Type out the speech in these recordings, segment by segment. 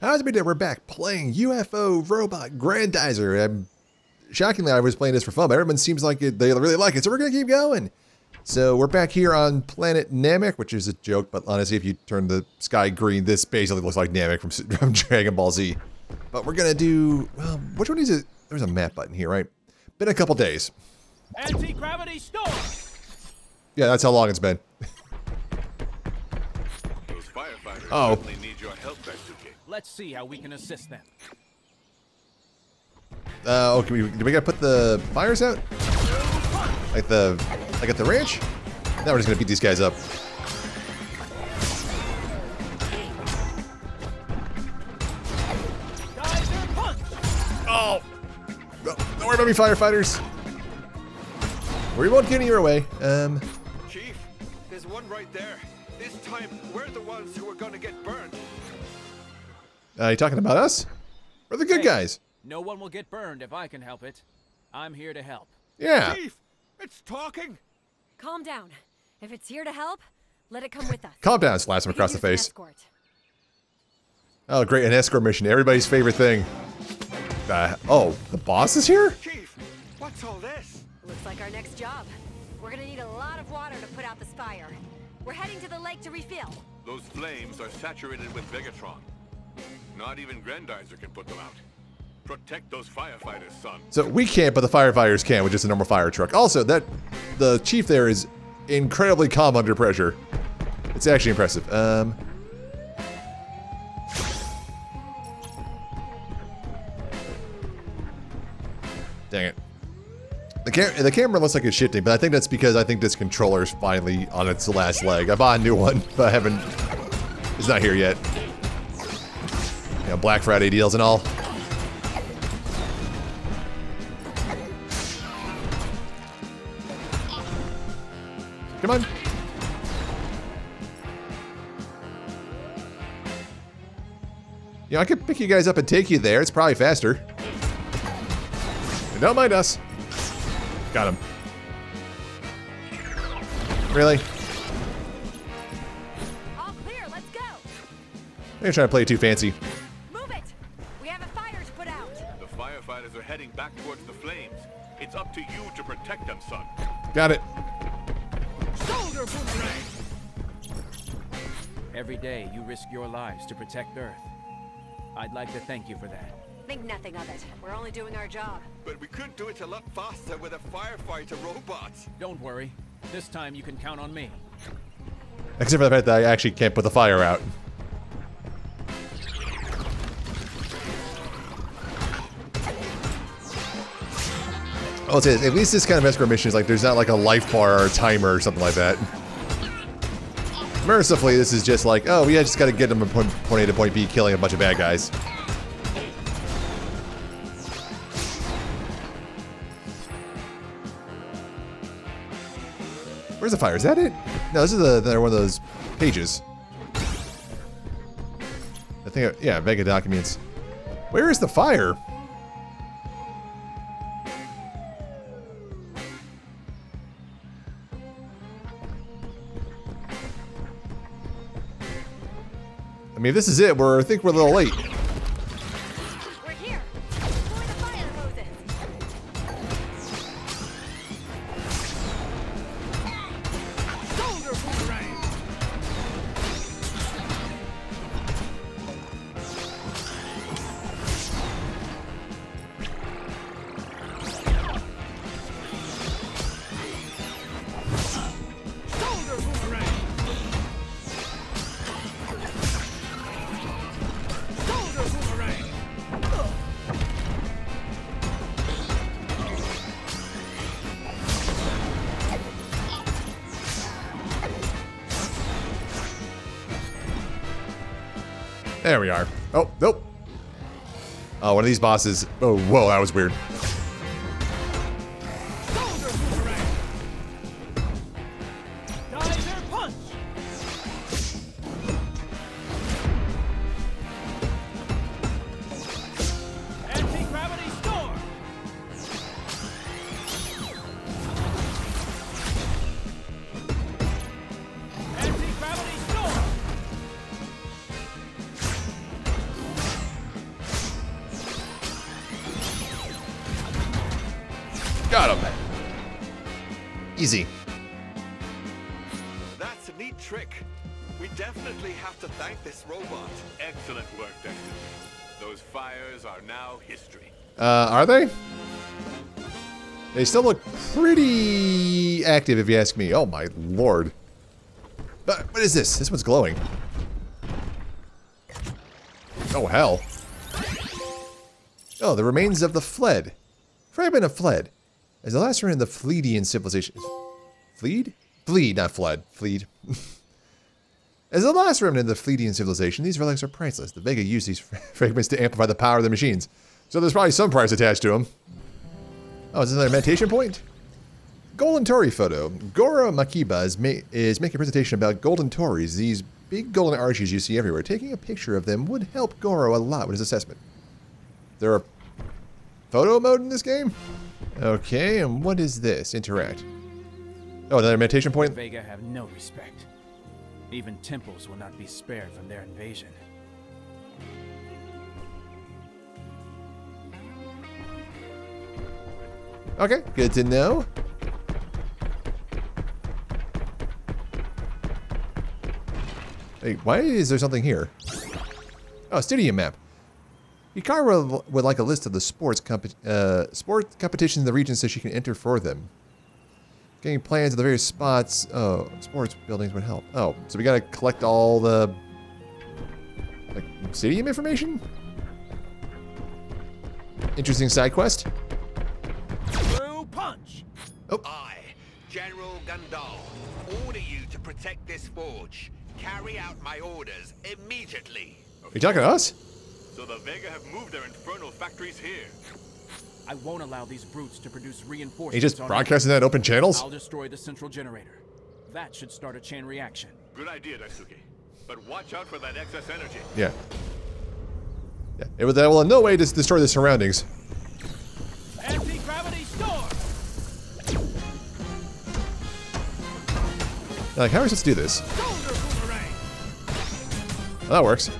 How's it been? We're back playing UFO Robot Grendizer. Um, shockingly, I was playing this for fun, but everyone seems like it, they really like it, so we're going to keep going. So we're back here on planet Namek, which is a joke, but honestly, if you turn the sky green, this basically looks like Namek from, from Dragon Ball Z. But we're going to do, well, which one is it? There's a map button here, right? Been a couple days. Anti-gravity storm! Yeah, that's how long it's been. Those firefighters Oh. certainly need your help, Retsuke. Let's see how we can assist them. Uh, oh, can we, do we gotta put the fires out? Like the, like at the ranch? Now we're just gonna beat these guys up. Geyser! Oh! Don't don't worry about me, firefighters. We won't get in your way. Um, Chief, there's one right there. This time, we're the ones who are gonna get burned. Are you talking about us? We're the good Hey. guys. No one will get burned if I can help it. I'm here to help. Yeah. Chief, it's talking. Calm down. If it's here to help, let it come with us. Calm down, slash him across the face. escort. Oh, great, an escort mission. Everybody's favorite thing. Uh, oh, the boss is here? Chief, what's all this? Looks like our next job. We're gonna need a lot of water to put out this fire. We're heading to the lake to refill. Those flames are saturated with Vegatron. Not even Grendizer can put them out. Protect those firefighters, son. So we can't, but the firefighters can with just a normal fire truck. Also, that the chief there is incredibly calm under pressure. It's actually impressive. Um, dang it. The, cam- the camera looks like it's shifting, but I think that's because I think this controller is finally on its last leg. I bought a new one, but I haven't. It's not here yet. You know, Black Friday deals and all. Come on. Yeah, I could pick you guys up and take you there. It's probably faster. And don't mind us. Got him. Really? All clear, let's go. You're trying to play too fancy. Heading back towards the flames. It's up to you to protect them, son. Got it. Shoulder boomerang! Every day you risk your lives to protect Earth. I'd like to thank you for that. Think nothing of it. We're only doing our job. But we could do it a lot faster with a firefighter robot. Don't worry. This time you can count on me. Except for the fact that I actually can't put the fire out. I'll say, at least this kind of escort mission is like there's not like a life bar or a timer or something like that. Mercifully, this is just like, oh, we just gotta get them from point, point A to point B, killing a bunch of bad guys. Where's the fire? Is that it? No, this is a, another one of those pages. I think, yeah, Vega documents. Where is the fire? I mean, this is it, we're I think we're a little late. One of these bosses. Oh, whoa, that was weird. Got him. Easy. That's a neat trick. We definitely have to thank this robot. Excellent work, Dexter. Those fires are now history. Uh, are they? They still look pretty active, if you ask me. Oh my lord. But what is this? This one's glowing. Oh hell. Oh, the remains of the fled. Fragment of fled. As the last remnant of the Fleedian civilization. Fleed? Fleed, not fled. Fleed. As the last remnant of the Fleedian civilization, these relics are priceless. The Vega used these fragments to amplify the power of the machines. So there's probably some price attached to them. Oh, is this another meditation point? Golden Torii photo. Goro Makiba is, ma is making a presentation about golden Tories, these big golden arches you see everywhere. Taking a picture of them would help Goro a lot with his assessment. There are photo mode in this game? Okay, and what is this? Interact. Oh, another meditation point? Vega have no respect. Even temples will not be spared from their invasion. Okay, good to know. Hey, why is there something here? Oh, studio map. Hikaru would like a list of the sports comp uh, sport competitions in the region so she can enter for them. Getting plans of the various spots, oh, sports buildings would help. Oh, so we gotta collect all the like stadium information? Interesting side quest. True punch! Oh. I, General Gandal, order you to protect this forge. Carry out my orders immediately. Are you talking to us? So the Vega have moved their infernal factories here. I won't allow these brutes to produce reinforcements. He just on broadcasting that open channels? I'll destroy the central generator. That should start a chain reaction. Good idea, Daisuke. But watch out for that excess energy. Yeah. Yeah. It will, that will in no way just destroy the surroundings. Anti-gravity storm! Like, how are we supposed to do this? Shoulder boomerang! Oh, that works.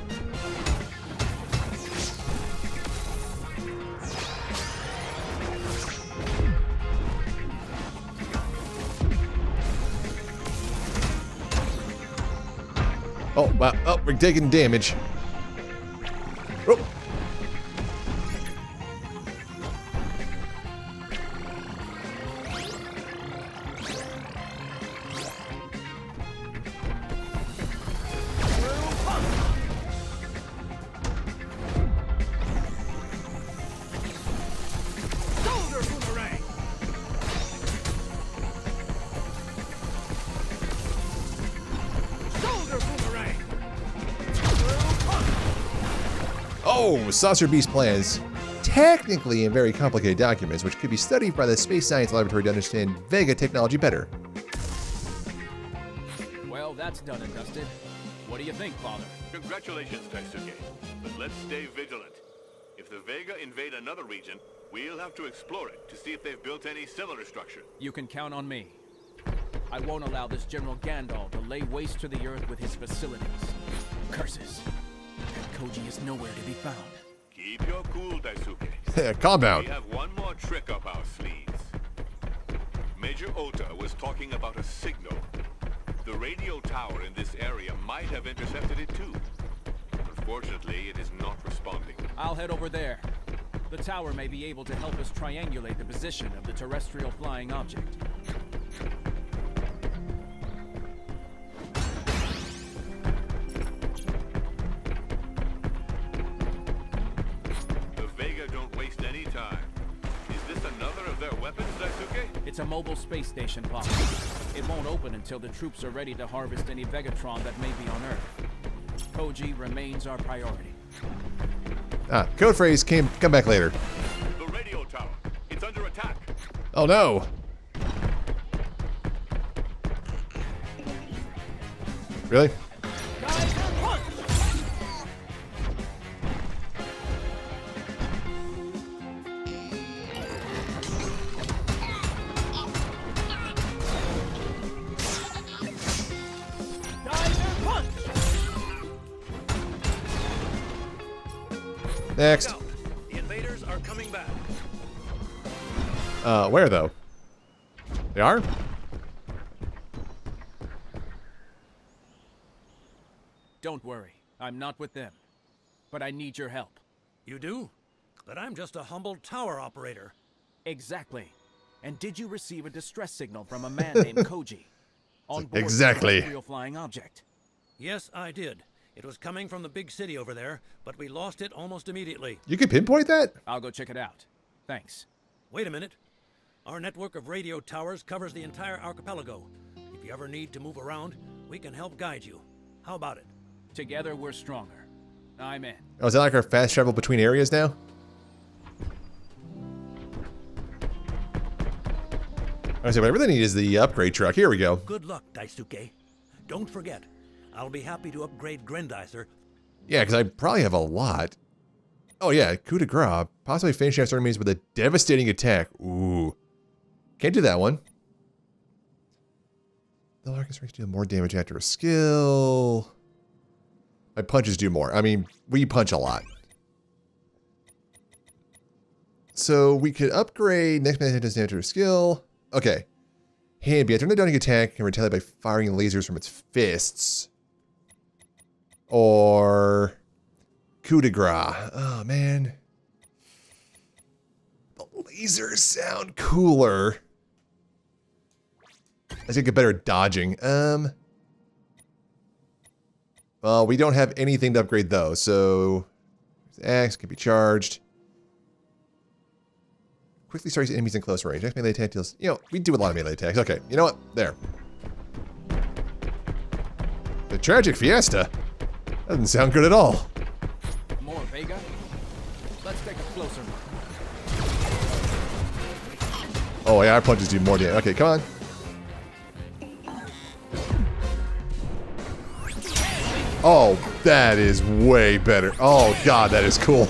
Oh, wow. Oh, we're taking damage. Oh. Oh, Saucer Beast plans. Technically in very complicated documents, which could be studied by the Space Science Laboratory to understand Vega technology better. Well, that's done and dusted. What do you think, Father? Congratulations, Daisuke. But let's stay vigilant. If the Vega invade another region, we'll have to explore it to see if they've built any similar structure. You can count on me. I won't allow this General Gandal to lay waste to the earth with his facilities. Curses. And Koji is nowhere to be found. Keep your cool, Daisuke. Calm down. We have one more trick up our sleeves. Major Ota was talking about a signal. The radio tower in this area might have intercepted it too. Unfortunately, it is not responding. I'll head over there. The tower may be able to help us triangulate the position of the terrestrial flying object. It's a mobile space station, Father. It won't open until the troops are ready to harvest any Vegatron that may be on Earth. Koji remains our priority. Ah, code phrase came come back later. The radio tower. It's under attack. Oh no. Really? Where though? They are? Don't worry, I'm not with them. But I need your help. You do? But I'm just a humble tower operator. Exactly. And did you receive a distress signal from a man named Koji? On board the Exactly. terrestrial flying object. Yes, I did. It was coming from the big city over there, but we lost it almost immediately. You could pinpoint that? I'll go check it out. Thanks. Wait a minute. Our network of radio towers covers the entire archipelago. If you ever need to move around, we can help guide you. How about it? Together we're stronger. I'm in. Oh, is that like our fast travel between areas now? I say, what I really need is the upgrade truck. Here we go. Good luck, Daisuke. Don't forget, I'll be happy to upgrade Grendizer. Yeah, because I probably have a lot. Oh yeah, coup de grace. Possibly finishing off certain enemies with a devastating attack. Ooh. Can't do that one. The Larkin strikes deal more damage after a skill. My punches do more. I mean, we punch a lot. So we could upgrade next man does damage to a skill. Okay. Hand be turn the downing attack and retaliate by firing lasers from its fists. Or coup de grace. Oh man. The lasers sound cooler. I think get better at dodging. Um Well, we don't have anything to upgrade though, so Axe can be charged. Quickly strikes enemies in close range. Next melee attack deals. You know, we do a lot of melee attacks. Okay, you know what? There. The tragic fiesta. Doesn't sound good at all. More Vega? Let's take a closer look. Oh yeah, our punches do more damage. Okay, come on. Oh, that is way better. Oh god, that is cool.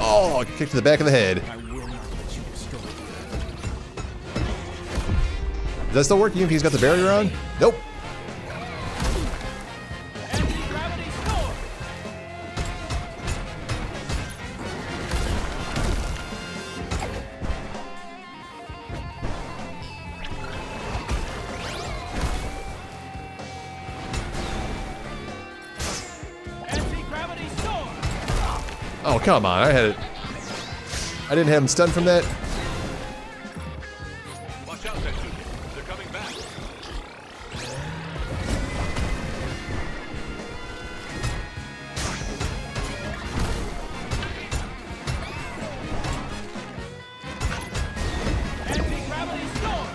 Oh, kick to the back of the head. I will not let you destroy me. Does that still work even if he's got the barrier on? Nope. Come on. I had it. I didn't have him stunned from that. Watch out, Daisuke. They're coming back. Anti-gravity storm!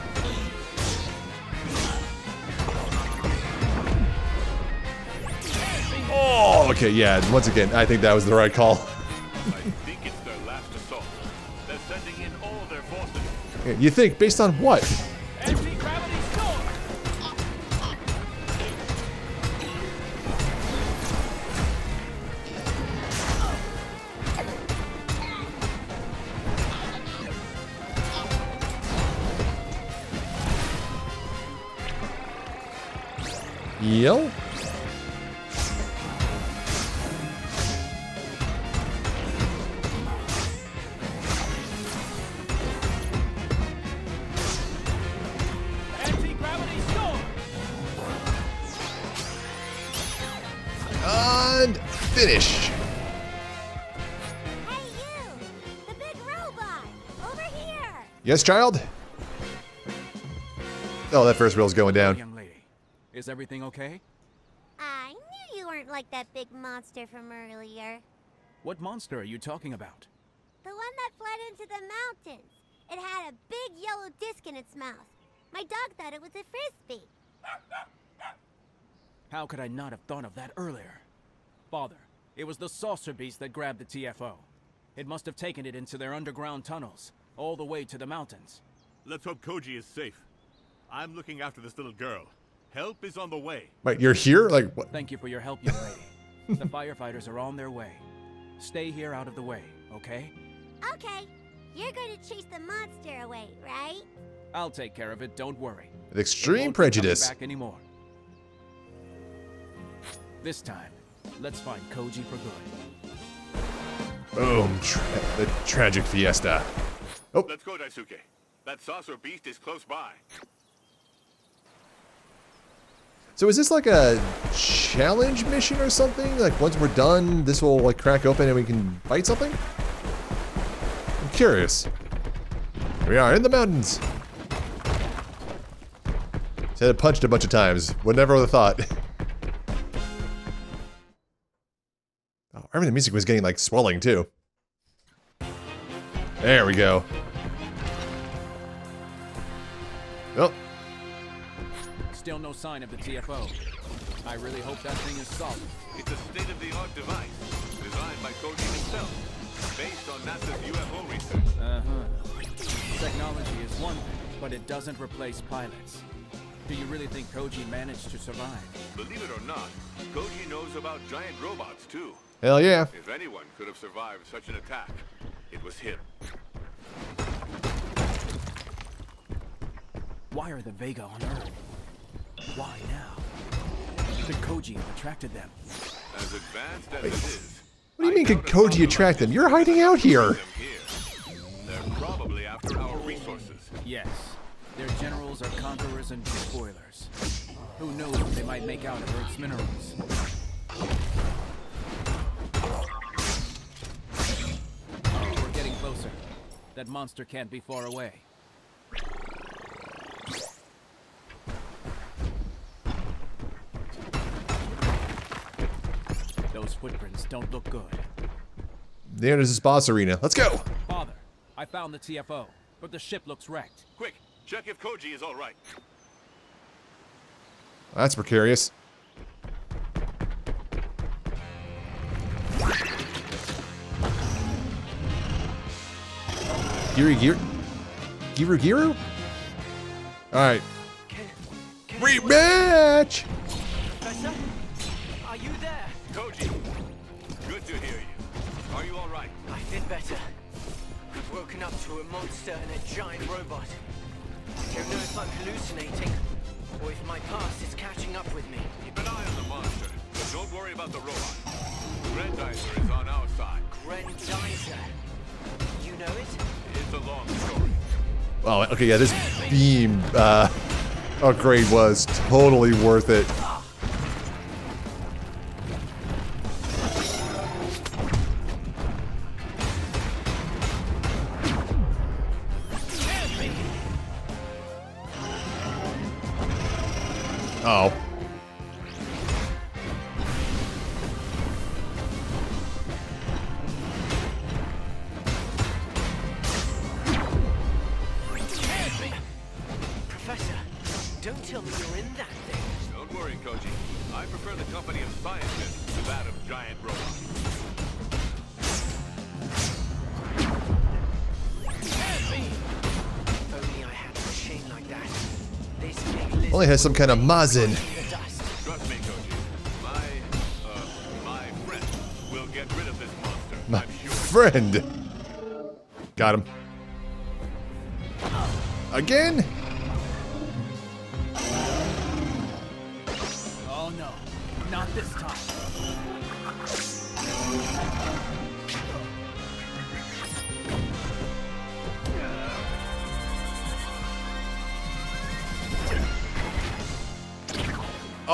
Oh, okay, yeah. Once again, I think that was the right call. You think based on what? Finish. Hey, you! The big robot! Over here! Yes, child? Oh, that first wheel's going down. Young lady, is everything okay? I knew you weren't like that big monster from earlier. What monster are you talking about? The one that fled into the mountains. It had a big yellow disc in its mouth. My dog thought it was a frisbee. How could I not have thought of that earlier? Father, it was the saucer beast that grabbed the TFO. It must have taken it into their underground tunnels, all the way to the mountains. Let's hope Koji is safe. I'm looking after this little girl. Help is on the way. Wait, you're here? Like, what? Thank you for your help, young lady. the firefighters are on their way. Stay here out of the way, okay? Okay, you're going to chase the monster away, right? I'll take care of it, don't worry. With extreme won't be coming prejudice. back anymore. This time, let's find Koji for good. Boom. Tra- the tragic fiesta. Oh, Let's go, Daisuke. That saucer beast is close by. so is this like a challenge mission or something? Like once we're done, this will like crack open and we can fight something? I'm curious. Here we are in the mountains. Said it punched a bunch of times. Would never have thought. I remember the music was getting like swelling too. There we go. Oh, Still no sign of the TFO. I really hope that thing is solid. It's a state-of-the-art device, designed by Koji himself, based on NASA's UFO research. Uh-huh. Technology is one thing, but it doesn't replace pilots. Do you really think Koji managed to survive? Believe it or not, Koji knows about giant robots too. Hell yeah. If anyone could have survived such an attack, it was him. Why are the Vega on Earth? Why now? Could Koji attracted them? As advanced as it is. What do you I mean could doubt Koji attract them? You're hiding out here. here. They're probably after our resources. Yes. Their generals are conquerors and despoilers. Who knows what they might make out of Earth's minerals? That monster can't be far away. Those footprints don't look good. There's this boss arena. Let's go. Father, I found the TFO, but the ship looks wrecked. Quick, check if Koji is all right. That's precarious. Giru Giru? Giru Giru? Alright. Rematch! Professor? Are you there? Koji, good to hear you. Are you all right? I've been better. I've woken up to a monster and a giant robot. I don't know if I'm hallucinating, or if my past is catching up with me. Keep an eye on the monster, don't worry about the robot. Grendizer is on our side. Grendizer. You know it? Oh, okay, yeah, this beam uh, upgrade was totally worth it. Some kind of Mazin. My, friend. Got him. Again? Oh no, not this time.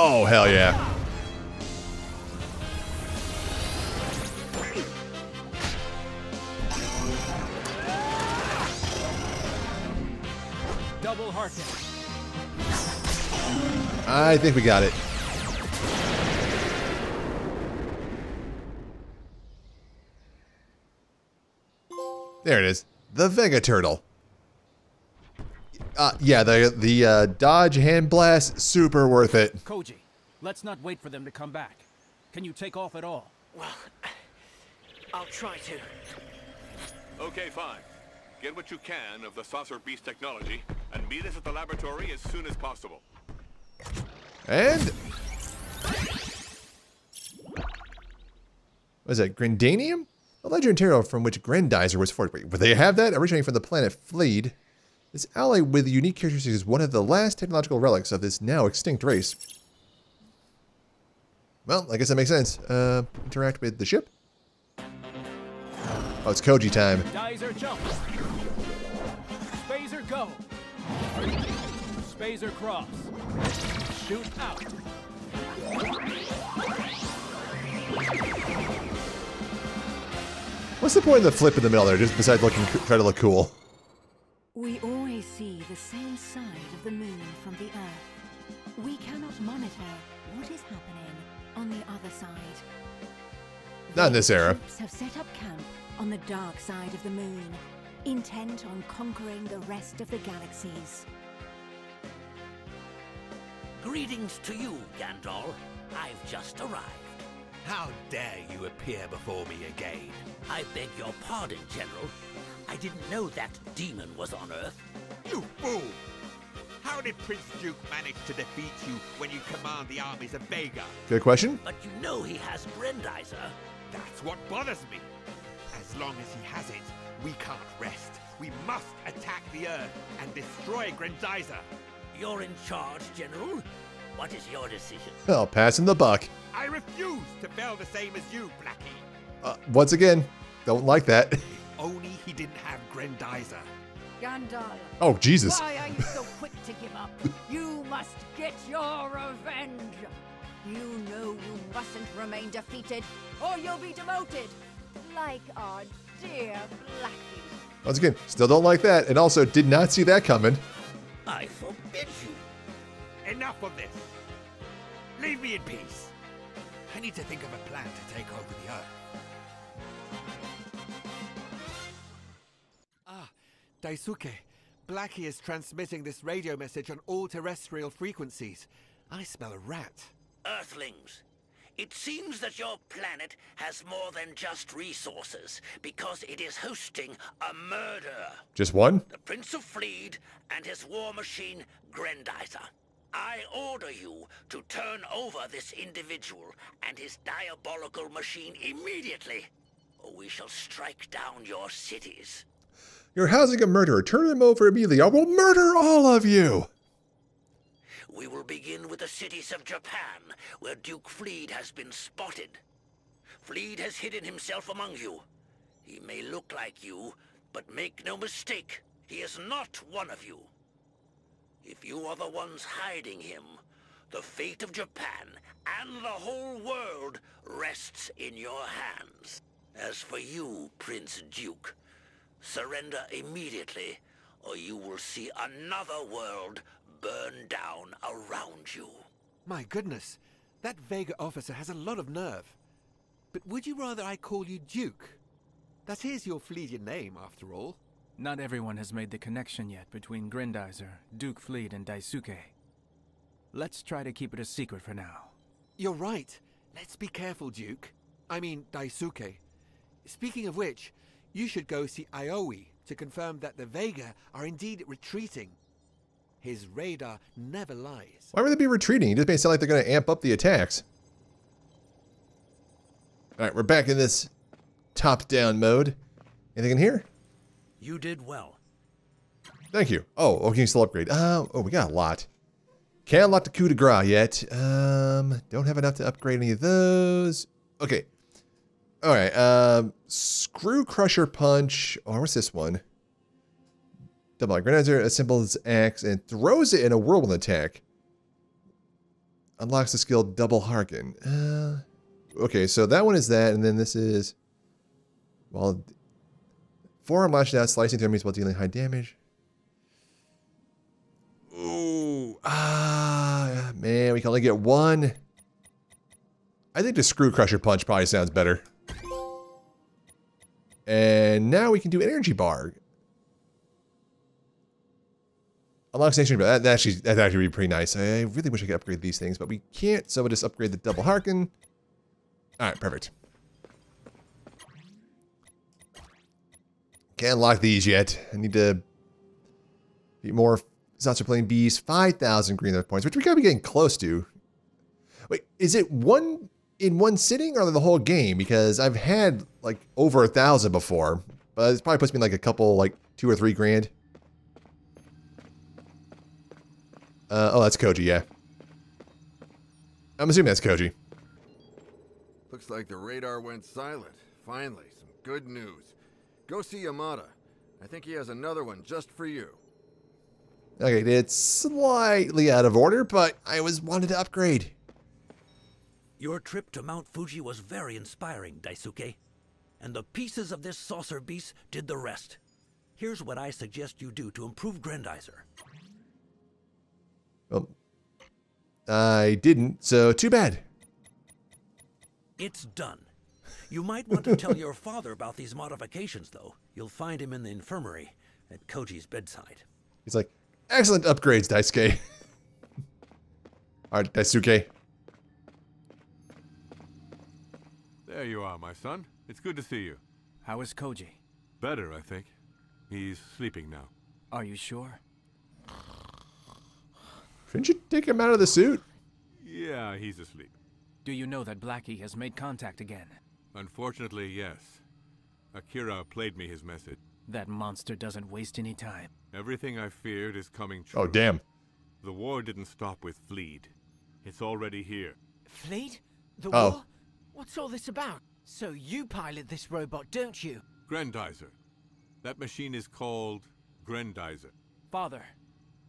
Oh, hell yeah. Double Harken. I think we got it. There it is. The Vega Turtle. Uh, yeah, the the uh, dodge hand blast, super worth it. Koji, let's not wait for them to come back. Can you take off at all? Well, I'll try to. Okay, fine. Get what you can of the saucer beast technology and meet us at the laboratory as soon as possible. And what is that? Grandanium? A legendary material from which Grendizer was forged. Wait, would they have that? Originating from the planet Fleed. This ally with unique characteristics is one of the last technological relics of this now extinct race. Well, I guess that makes sense. Uh, interact with the ship? Oh, it's Koji time. Dizer jump. Spazer go. Spazer cross. Shoot out. What's the point of the flip in the middle there, just besides looking, trying to look cool? Not in this era. Have set up camp on the dark side of the moon, intent on conquering the rest of the galaxies. Greetings to you, Gandal. I've just arrived. How dare you appear before me again? I beg your pardon, General. I didn't know that demon was on Earth. You fool! How did Prince Duke manage to defeat you when you command the armies of Vega? Good question. But you know he has Grendizer. That's what bothers me. As long as he has it, we can't rest. We must attack the Earth and destroy Grendizer. You're in charge, General. What is your decision? Well, passing the buck. I refuse to feel the same as you, Blackie. Uh, once again, don't like that. Only he didn't have Grendizer. Gandal. Oh, Jesus. Why are you so quick to give up? You must get your revenge. You know you mustn't remain defeated, or you'll be demoted. Like our dear Blackie. Once again, still don't like that, and also did not see that coming. I forbid you. Enough of this. Leave me in peace. I need to think of a plan to take over the Earth. Ah, Daisuke. Blackie is transmitting this radio message on all terrestrial frequencies. I smell a rat. Earthlings. It seems that your planet has more than just resources, because it is hosting a murder. Just one? The Prince of Fleed and his war machine, Grendizer. I order you to turn over this individual and his diabolical machine immediately, or we shall strike down your cities. You're housing a murderer. Turn him over immediately. I will murder all of you. We will begin with the cities of Japan, where Duke Fleed has been spotted. Fleed has hidden himself among you. He may look like you, but make no mistake, he is not one of you. If you are the ones hiding him, the fate of Japan and the whole world rests in your hands. As for you, Prince Duke, surrender immediately, or you will see another world burn down around you. My goodness, that Vega officer has a lot of nerve. But would you rather I call you Duke? That is your Fleedian name, after all. Not everyone has made the connection yet between Grendizer, Duke Fleed, and Daisuke. Let's try to keep it a secret for now. You're right. Let's be careful, Duke. I mean, Daisuke. Speaking of which, you should go see Aoi to confirm that the Vega are indeed retreating. His radar never lies. Why would they be retreating? It just made it sound like they're going to amp up the attacks. All right, we're back in this top-down mode. Anything in here? You did well. Thank you. Oh, oh, can you still upgrade. Uh, oh, we got a lot. Can't unlock the coup de grace yet. Um, don't have enough to upgrade any of those. Okay. All right. Um, screw crusher punch. Oh, what's this one? Double Grenadier assembles axe and throws it in a whirlwind attack. Unlocks the skill double harken. Uh, okay, so that one is that, and then this is well, forearm lashed out, slicing through enemies while dealing high damage. Ooh, ah, man, we can only get one. I think the Screw Crusher Punch probably sounds better. And now we can do Energy Bar. Unlock station, but that, actually that actually be pretty nice. I really wish I could upgrade these things, but we can't. So we'll just upgrade the double Harken. All right, perfect. Can't unlock these yet. I need to be more playing bees. Five thousand green life points, which we gotta be getting close to. Wait, is it one in one sitting or the whole game? Because I've had like over a thousand before, but it probably puts me like a couple, like two or three grand. Uh, oh, that's Koji, yeah. I'm assuming that's Koji. Looks like the radar went silent. Finally, some good news. Go see Yamada. I think he has another one just for you. Okay, it's slightly out of order, but I was wanted to upgrade. Your trip to Mount Fuji was very inspiring, Daisuke. And the pieces of this saucer beast did the rest. Here's what I suggest you do to improve Grendizer. Well, I didn't, so too bad. It's done. You might want to tell your father about these modifications, though. You'll find him in the infirmary at Koji's bedside. He's like, excellent upgrades, Daisuke. All right, Daisuke. There you are, my son. It's good to see you. How is Koji? Better, I think. He's sleeping now. Are you sure? Shouldn't you take him out of the suit? Yeah, he's asleep. Do you know that Blackie has made contact again? Unfortunately, yes. Akira played me his message. That monster doesn't waste any time. Everything I feared is coming true. Oh, damn. The war didn't stop with Fleed. It's already here. Fleed? The Oh. war? What's all this about? So you pilot this robot, don't you? Grendizer. That machine is called Grendizer. Father,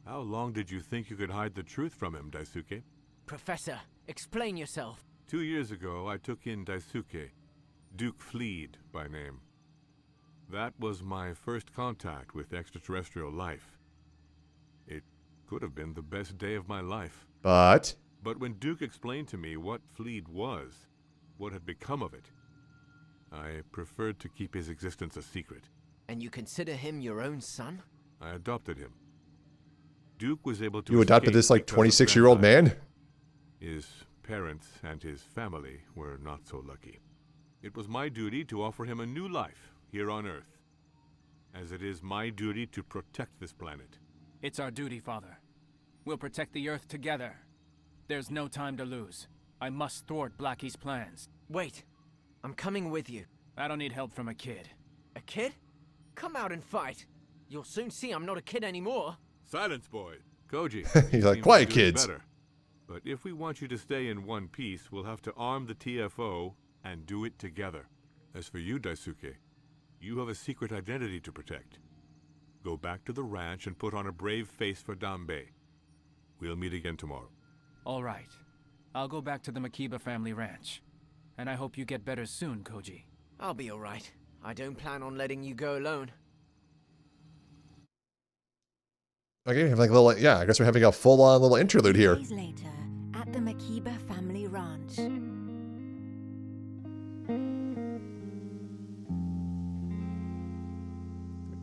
How long did you think you could hide the truth from him, Daisuke? Professor, explain yourself. Two years ago, I took in Daisuke, Duke Fleed by name. That was my first contact with extraterrestrial life. It could have been the best day of my life. But But when Duke explained to me what Fleed was, what had become of it, I preferred to keep his existence a secret. And you consider him your own son? I adopted him. Duke was able to you adopted this like 26 year old man? His parents and his family were not so lucky. It was my duty to offer him a new life here on Earth, as it is my duty to protect this planet. it's our duty, Father. We'll protect the Earth together. There's no time to lose. I must thwart Blackie's plans. Wait, I'm coming with you. I don't need help from a kid. A kid? Come out and fight. You'll soon see I'm not a kid anymore. Silence, boy. Koji. He's like, "Quiet, to kids." Better. But if we want you to stay in one piece, we'll have to arm the TFO and do it together. As for you, Daisuke, you have a secret identity to protect. Go back to the ranch and put on a brave face for Dambe. We'll meet again tomorrow. All right. I'll go back to the Makiba family ranch. And I hope you get better soon, Koji. I'll be alright. I don't plan on letting you go alone. Okay, we have like a little, yeah, I guess we're having a full on little interlude here. Days later, at the Makiba family ranch.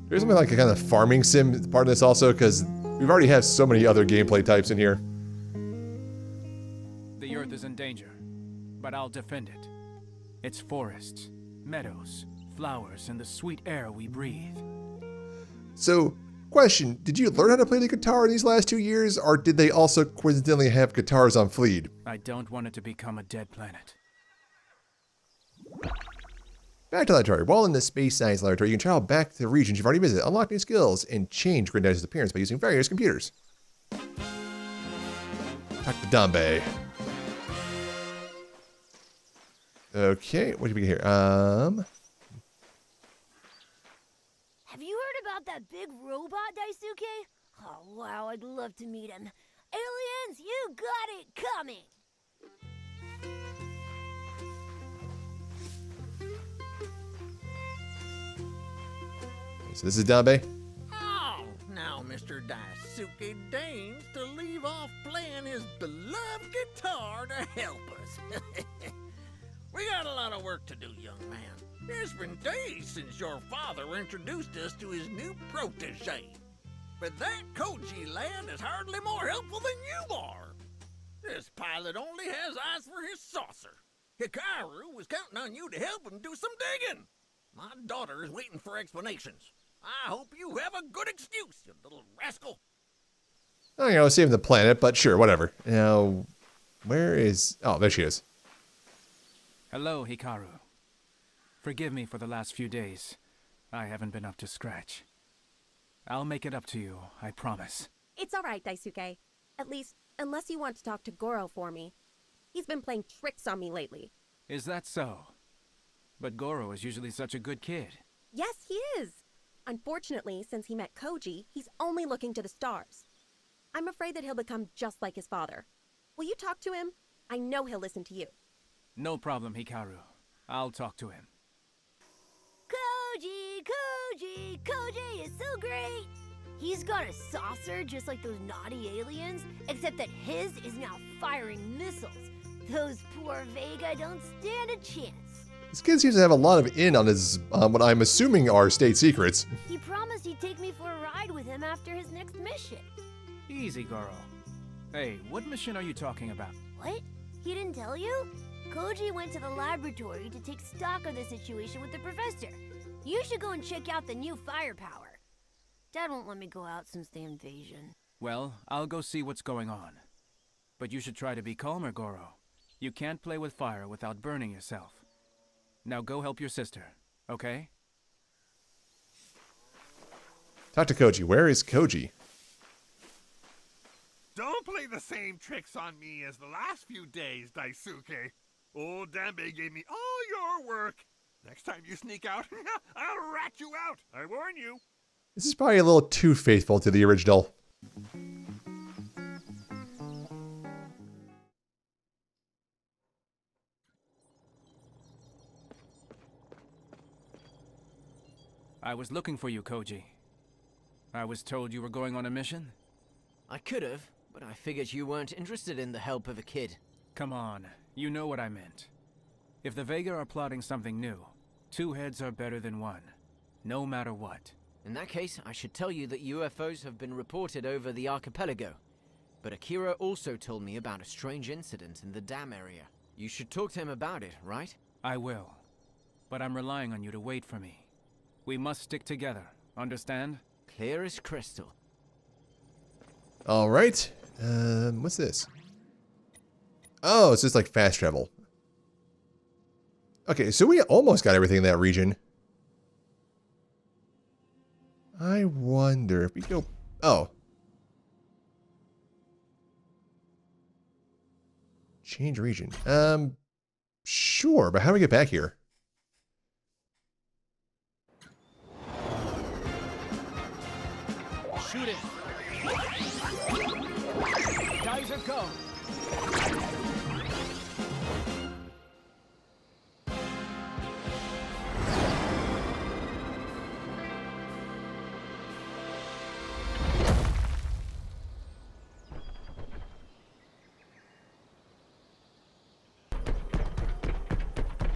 There's something like a kind of farming sim part of this also, because we've already had so many other gameplay types in here. The Earth is in danger, but I'll defend it. Its forests, meadows, flowers, and the sweet air we breathe. So, question, did you learn how to play the guitar in these last two years, or did they also coincidentally have guitars on Fleed? I don't want it to become a dead planet. Back to the laboratory. While in the space science laboratory, you can travel back to the regions you've already visited, unlock new skills, and change Grendizer's appearance by using various computers. Talk to Dambe. Okay, what do we get here? Um, Have you heard about that big robot, Daisuke? Oh, wow, I'd love to meet him. Aliens, you got it coming! so this is Dabe? Oh, now Mr. Daisuke deigns to leave off playing his beloved guitar to help us. we got a lot of work to do, young man. It's been days since your father introduced us to his new protege. but that Koji lad is hardly more helpful than you are. This pilot only has eyes for his saucer. Hikaru was counting on you to help him do some digging. My daughter is waiting for explanations. I hope you have a good excuse, you little rascal. I don't know, saving the planet, but sure, whatever. Now, where is... Oh, there she is. Hello, Hikaru. Forgive me for the last few days. I haven't been up to scratch. I'll make it up to you, I promise. It's all right, Daisuke. At least, unless you want to talk to Goro for me. He's been playing tricks on me lately. Is that so? But Goro is usually such a good kid. Yes, he is. Unfortunately, since he met Koji, he's only looking to the stars. I'm afraid that he'll become just like his father. Will you talk to him? I know he'll listen to you. No problem, Hikaru. I'll talk to him. Koji, Koji, Koji is so great. He's got a saucer just like those naughty aliens, except that his is now firing missiles. Those poor Vega don't stand a chance. This kid seems to have a lot of in on his, um, what I'm assuming are state secrets. He promised he'd take me for a ride with him after his next mission. Easy, girl. Hey, what mission are you talking about? What? He didn't tell you? Koji went to the laboratory to take stock of the situation with the professor. You should go and check out the new firepower. Dad won't let me go out since the invasion. Well, I'll go see what's going on. But you should try to be calmer, Goro. You can't play with fire without burning yourself. Now go help your sister, okay? Talk to Koji. Where is Koji? Don't play the same tricks on me as the last few days, Daisuke. Old Danbei gave me all your work. Next time you sneak out, I'll rat you out. I warn you. This is probably a little too faithful to the original. I was looking for you, Koji. I was told you were going on a mission? I could have, but I figured you weren't interested in the help of a kid. Come on, you know what I meant. If the Vega are plotting something new, two heads are better than one, no matter what. In that case, I should tell you that UFOs have been reported over the archipelago. But Akira also told me about a strange incident in the dam area. You should talk to him about it, right? I will. But I'm relying on you to wait for me. We must stick together, understand? Clear as crystal. All right. Um, what's this? Oh, it's just like fast travel. Okay, so we almost got everything in that region. I wonder if we go... Oh. Change region. Um, sure, but how do we get back here? Shoot it!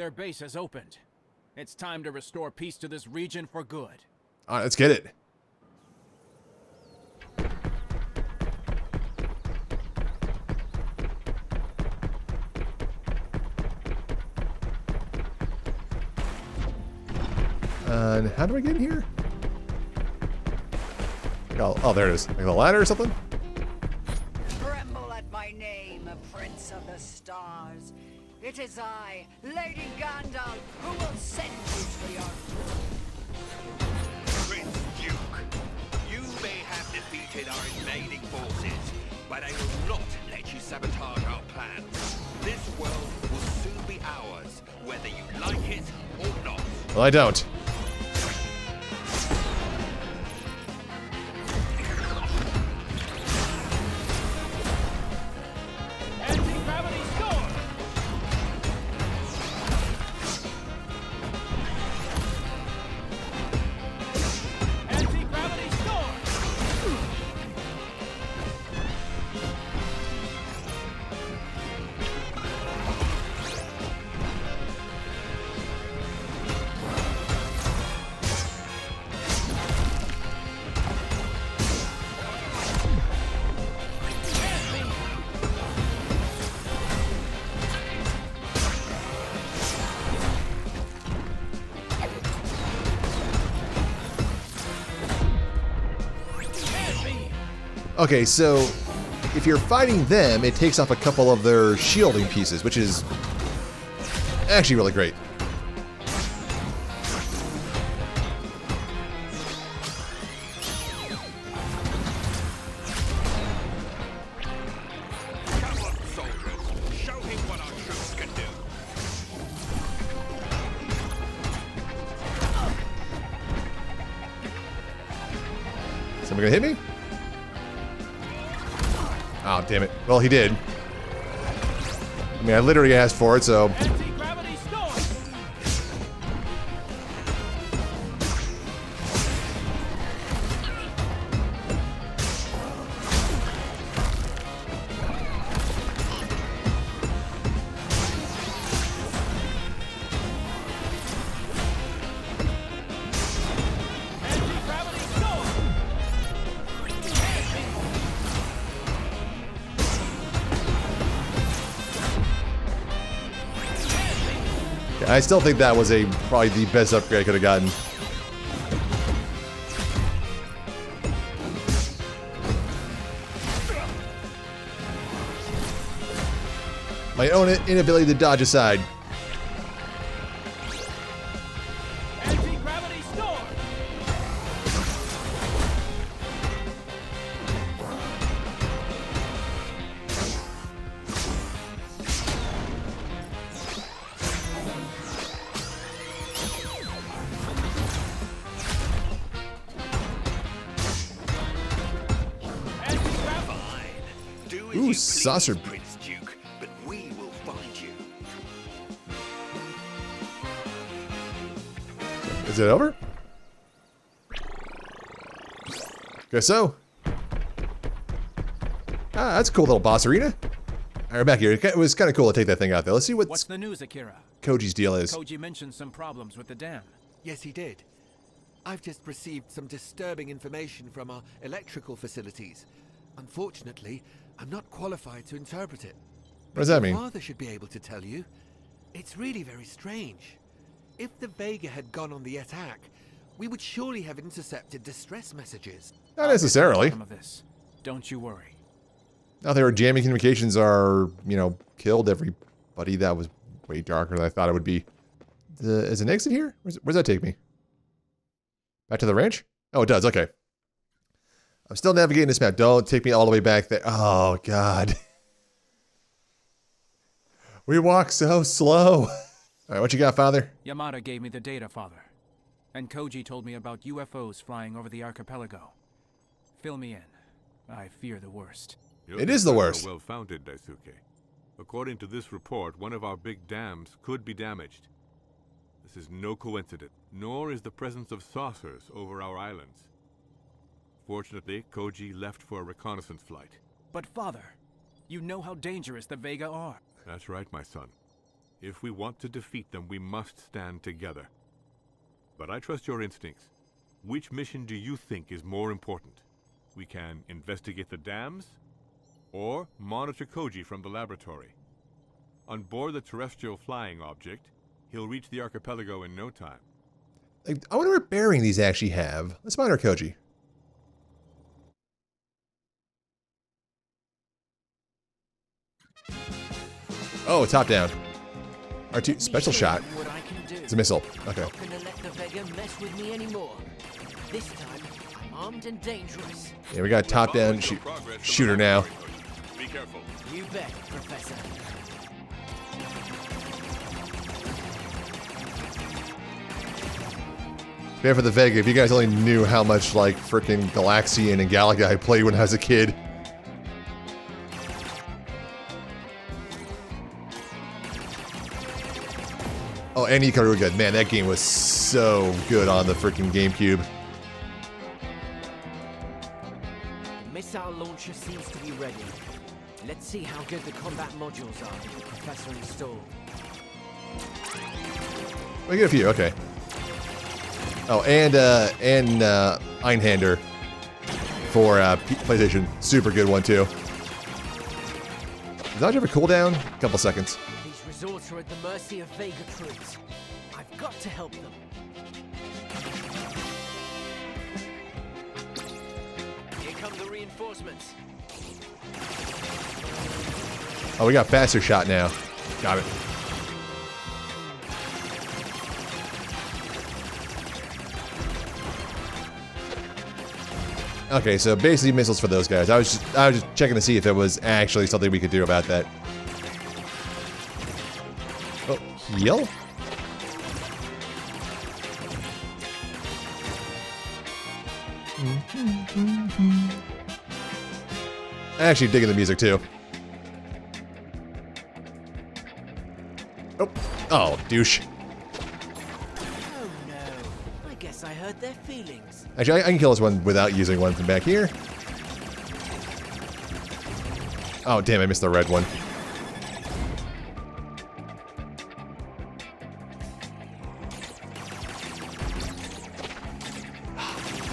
Their base has opened. It's time to restore peace to this region for good. All right, let's get it. And how do I get in here? Oh, oh, there it is. Like the ladder or something? Tremble at my name, Prince of the Stars. It is I, Lady Gandal, who will send you to your doom. Prince Duke, you may have defeated our invading forces, but I will not let you sabotage our plans. This world will soon be ours, whether you like it or not. Well, I don't. Okay, so if you're fighting them, it takes off a couple of their shielding pieces, which is actually really great. He did. I mean, I literally asked for it, so... still think that was a probably the best upgrade I could have gotten. My own inability to dodge aside. You saucer. Prince Duke, but we will find you. Is it over? Guess so. Ah, that's a cool little boss arena. All right, back here. It was kind of cool to take that thing out there. Let's see what What's the news, Akira? Koji's deal is. Koji mentioned some problems with the dam. Yes, he did. I've just received some disturbing information from our electrical facilities. Unfortunately, I'm not qualified to interpret it. What does that mean? Your father should be able to tell you. It's really very strange. If the Vega had gone on the attack, we would surely have intercepted distress messages. Not necessarily. Bottom of this. Don't you worry. Now they were jamming communications are, you know, killed everybody. That was way darker than I thought it would be. The, is an exit here? Where's, does that take me? Back to the ranch? Oh, it does. Okay. I'm still navigating this map. Don't take me all the way back there. Oh, God. We walk so slow. All right, what you got, Father? Yamada gave me the data, Father. And Koji told me about UFOs flying over the archipelago. Fill me in. I fear the worst. It is the worst. Well founded, Daisuke. According to this report, one of our big dams could be damaged. This is no coincidence, nor is the presence of saucers over our islands. Fortunately, Koji left for a reconnaissance flight. But, Father, you know how dangerous the Vega are. That's right, my son. If we want to defeat them, we must stand together. But I trust your instincts. Which mission do you think is more important? We can investigate the dams, or monitor Koji from the laboratory. On board the terrestrial flying object, he'll reach the archipelago in no time. Like, I wonder what bearing these actually have. Let's monitor Koji. Oh, top down. R2 special shot. What I can do. It's a missile. Okay. Not gonna let the Vega mess with me anymore. This time, I'm armed and dangerous. Yeah, we got top down shoot, shooter now. Be careful. You bet, Professor. Man for the Vega, if you guys only knew how much like freaking Galaxian and Galaga I played when I was a kid. Oh, and Ikaruga. Man, that game was so good on the freaking GameCube. Missile launcher seems to be ready. Let's see how good the combat modules are that the Professor installed. We get a few, okay. Oh, and uh and uh Einhander for uh PlayStation. Super good one too. Does that have a cooldown? A couple seconds. Resorts are at the mercy of Vega troops. I've got to help them. Here come the reinforcements. Oh, we got faster shot now. Got it. Okay, so basically missiles for those guys. I was just, I was just checking to see if there was actually something we could do about that. Heal? Actually digging the music too. Oh, oh, douche. Oh no. I guess I hurt their feelings. Actually, I, I can kill this one without using one from back here. Oh, damn, I missed the red one.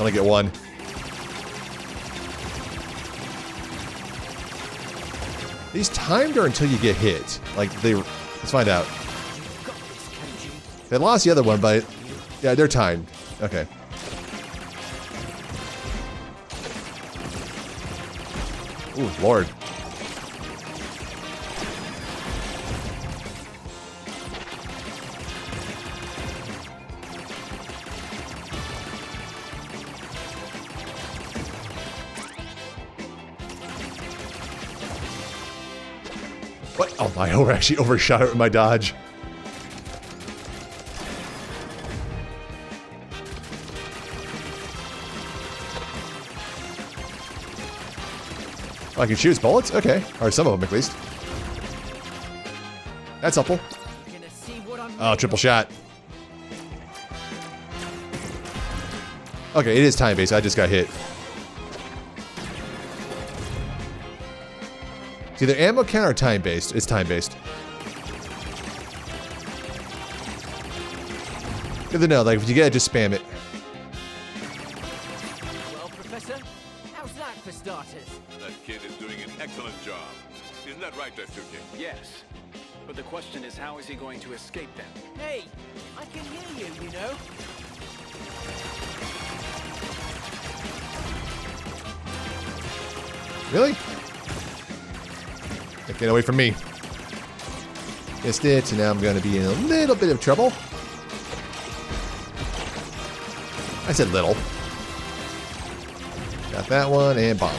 Only get one. These timed are until you get hit? Like, they... Let's find out. They lost the other one, but... Yeah, they're timed. Okay. Ooh, Lord. Oh, my over actually overshot it with my dodge. Oh, I can shoot bullets? Okay. Or some of them, at least. That's helpful. Oh, triple shot. Okay, it is time-based. I just got hit. It's either ammo count or time-based. It's time-based. Good to know. Like, if you get it, just spam it. From me. Missed it, and now I'm going to be in a little bit of trouble. I said little. Got that one, and bomb.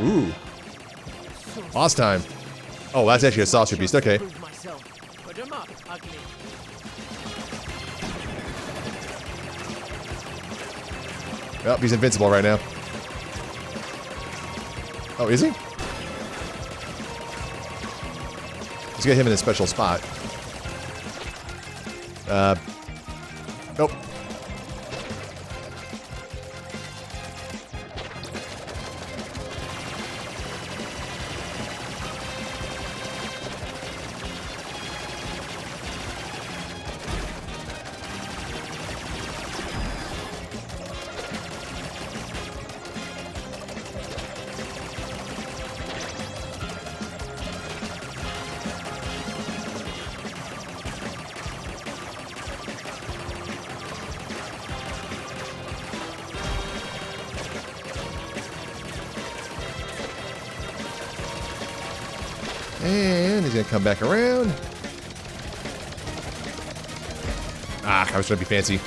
Ooh. Lost time. Oh, that's actually a saucer beast. Okay. Prove myself. Put 'em up, ugly. Well, he's invincible right now. Oh, is he? Let's get him in a special spot. Uh, nope. Back around. Ah, I was trying to be fancy.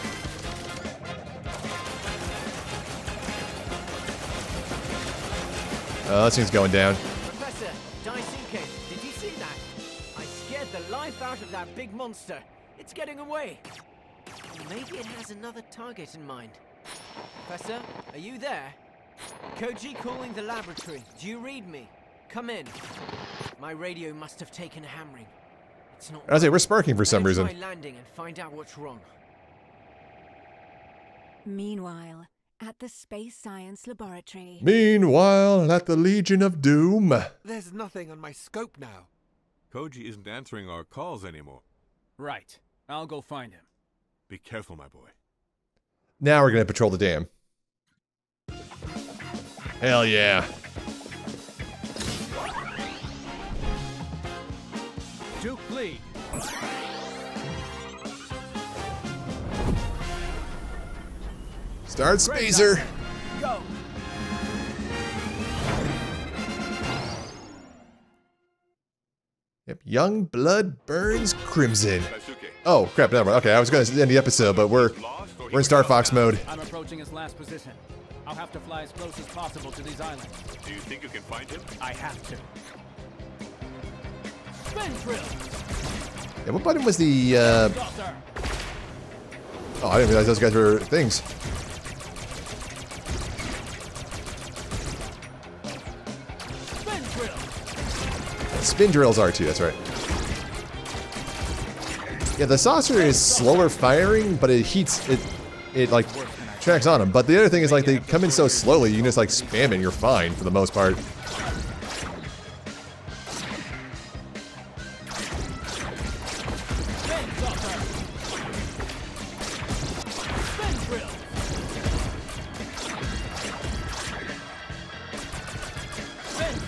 Oh, this thing's going down. Professor, Daisuke, did you see that? I scared the life out of that big monster. It's getting away. Maybe it has another target in mind. Professor, are you there? Koji calling the laboratory. Do you read me? Come in. My radio must have taken a hammering. It's not. I was like, we're sparking for some Better reason. Try landing and find out what's wrong. Meanwhile, at the Space Science Laboratory. Meanwhile, at the Legion of Doom. There's nothing on my scope now. Koji isn't answering our calls anymore. Right. I'll go find him. Be careful, my boy. Now we're gonna patrol the dam. Hell yeah. Duke Fleed. Start Spacer. Go. Yep. Young blood burns crimson. Oh crap! Never mind. Okay, I was going to end the episode, but we're we're in Star Fox mode. I'm approaching his last position. I'll have to fly as close as possible to these islands. Do you think you can find him? I have to. Yeah, what button was the? Uh... Oh, I didn't realize those guys were things. Spin. Spin drills are too. That's right. Yeah, the saucer is slower firing, but it heats it. It like tracks on them. But the other thing is like they come in so slowly, you can just like spam it. and You're fine for the most part.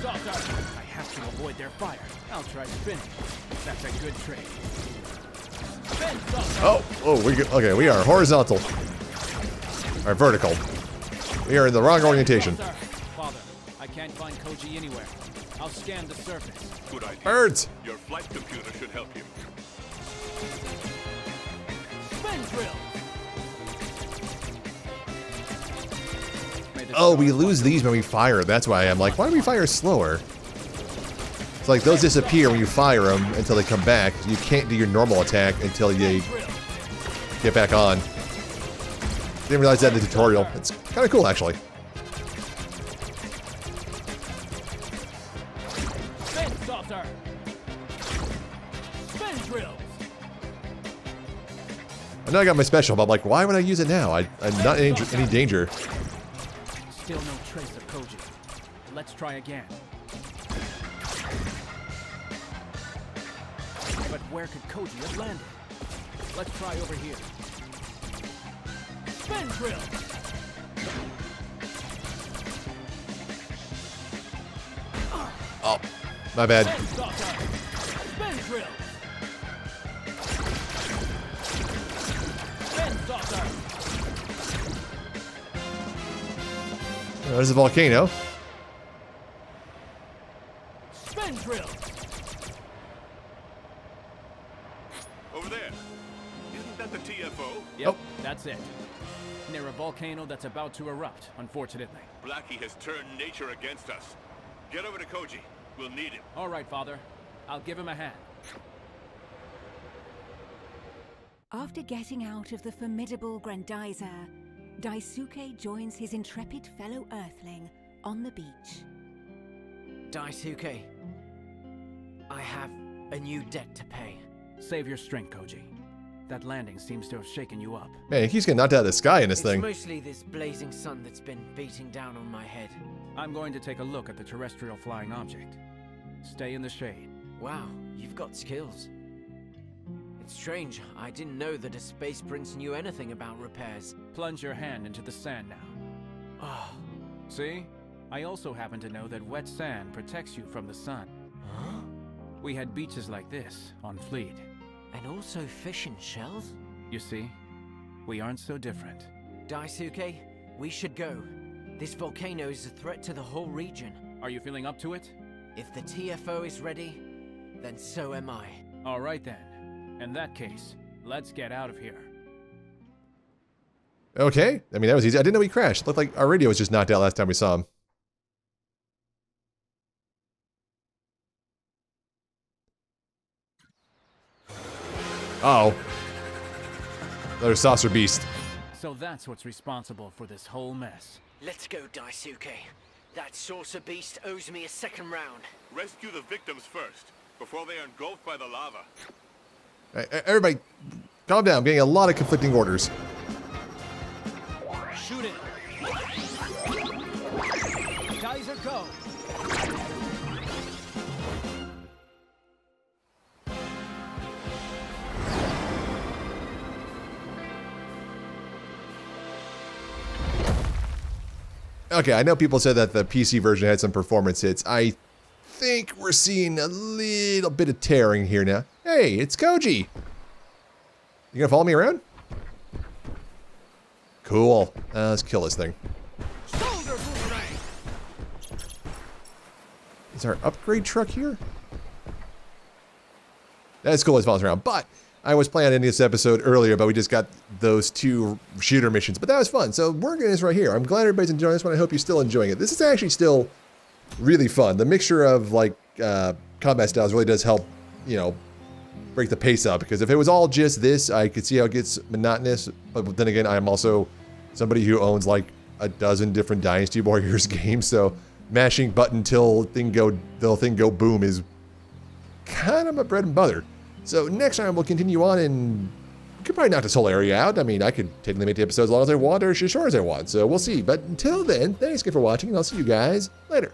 I have to avoid their fire. I'll try spinning. That's a good trick. Spin saucer. Oh, oh, we get, okay. We are horizontal. Or vertical. We are in the wrong orientation. Father, I can't find Koji anywhere. I'll scan the surface. Good idea. Birds. Your flight computer should help you. Spin drill. Oh, we lose these when we fire. That's why I'm like, why do we fire slower? It's like those disappear when you fire them until they come back. You can't do your normal attack until you get back on. Didn't realize that in the tutorial. It's kind of cool, actually. Spin saucer. Spin drills. I know I got my special, but I'm like, why would I use it now? I, I'm not in any danger. Still no trace of Koji. Let's try again. But where could Koji have landed? Let's try over here. Spin drill. Oh, my bad. Spin drill. Spin saucer. Uh, there's a volcano. Spin drill. Over there. Isn't that the TFO? Yep, oh. that's it. Near a volcano that's about to erupt, unfortunately. Blackie has turned nature against us. Get over to Koji. We'll need him. All right, Father. I'll give him a hand. After getting out of the formidable Grendizer, Daisuke joins his intrepid fellow Earthling on the beach. Daisuke, I have a new debt to pay. Save your strength, Koji. That landing seems to have shaken you up. Man, he keeps getting knocked out of the sky in this it's thing. mostly this blazing sun that's been beating down on my head. I'm going to take a look at the terrestrial flying object. Stay in the shade. Wow, you've got skills. Strange, I didn't know that a space prince knew anything about repairs. Plunge your hand into the sand now. Oh, See? I also happen to know that wet sand protects you from the sun. huh? We had beaches like this on Fleed. And also fish and shells? You see? We aren't so different. Daisuke, we should go. This volcano is a threat to the whole region. Are you feeling up to it? If the TFO is ready, then so am I. All right then. In that case, let's get out of here. Okay. I mean, that was easy. I didn't know he crashed. looked like our radio was just knocked out last time we saw him. Uh oh. Another saucer beast. So that's what's responsible for this whole mess. Let's go, Daisuke. That saucer beast owes me a second round. Rescue the victims first, before they are engulfed by the lava. Right, everybody, calm down. I'm getting a lot of conflicting orders. Shoot it! Geyser, go! Okay, I know people said that the PC version had some performance hits. I think we're seeing a little bit of tearing here now. Hey, it's Koji. You gonna follow me around? Cool. Uh, let's kill this thing. Is our upgrade truck here? That's cool as follows around, but I was planning this episode earlier, but we just got those two shooter missions. But that was fun. So we're getting this right here. I'm glad everybody's enjoying this one. I hope you're still enjoying it. This is actually still really fun. The mixture of like uh, combat styles really does help, you know, break the pace up. Because if it was all just this, I could see how it gets monotonous. But then again, I'm also somebody who owns like a dozen different Dynasty Warriors games, so mashing button till thing go till thing go boom is kind of my bread and butter. So next time we'll continue on and could probably knock this whole area out. I mean, I could technically make the episodes as long as I want or as short as I want. So we'll see. But until then, thanks again for watching, and I'll see you guys later.